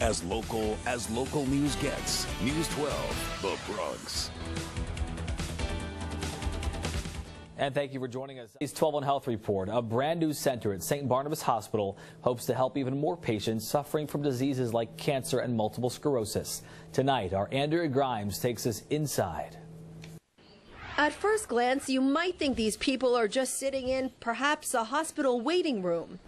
As local as local news gets. News 12, The Bronx. And thank you for joining us. News 12 on Health Report. A brand new center at St. Barnabas Hospital hopes to help even more patients suffering from diseases like cancer and multiple sclerosis. Tonight, our Andrea Grimes takes us inside. At first glance, you might think these people are just sitting in perhaps a hospital waiting room.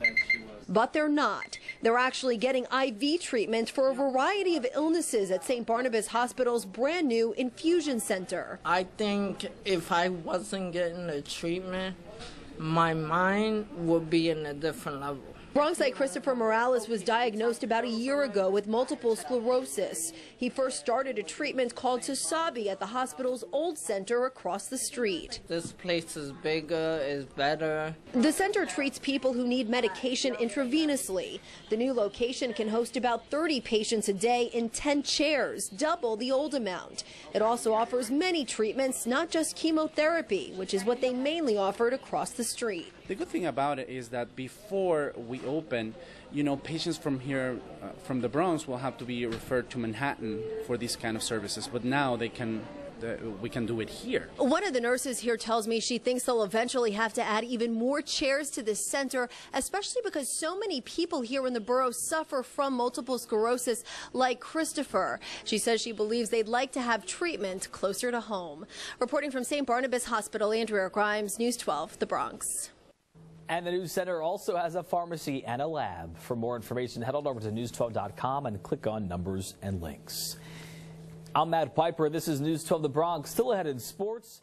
But they're not. They're actually getting IV treatment for a variety of illnesses at St. Barnabas Hospital's brand new infusion center. I think if I wasn't getting the treatment, my mind would be in a different level. Bronxite Christopher Morales was diagnosed about a year ago with multiple sclerosis. He first started a treatment called Tysabri at the hospital's old center across the street. This place is bigger, is better. The center treats people who need medication intravenously. The new location can host about 30 patients a day in 10 chairs, double the old amount. It also offers many treatments, not just chemotherapy, which is what they mainly offered across the street. The good thing about it is that before we open, you know, patients from here, uh, from the Bronx, will have to be referred to Manhattan for these kind of services. But now they can we can do it here. One of the nurses here tells me she thinks they'll eventually have to add even more chairs to this center, especially because so many people here in the borough suffer from multiple sclerosis, like Christopher. She says she believes they'd like to have treatment closer to home. Reporting from St. Barnabas Hospital, Andrea Grimes, News 12, The Bronx. And the News Center also has a pharmacy and a lab. For more information, head on over to news12.com and click on numbers and links. I'm Matt Piper. This is News 12 The Bronx. Still ahead in sports.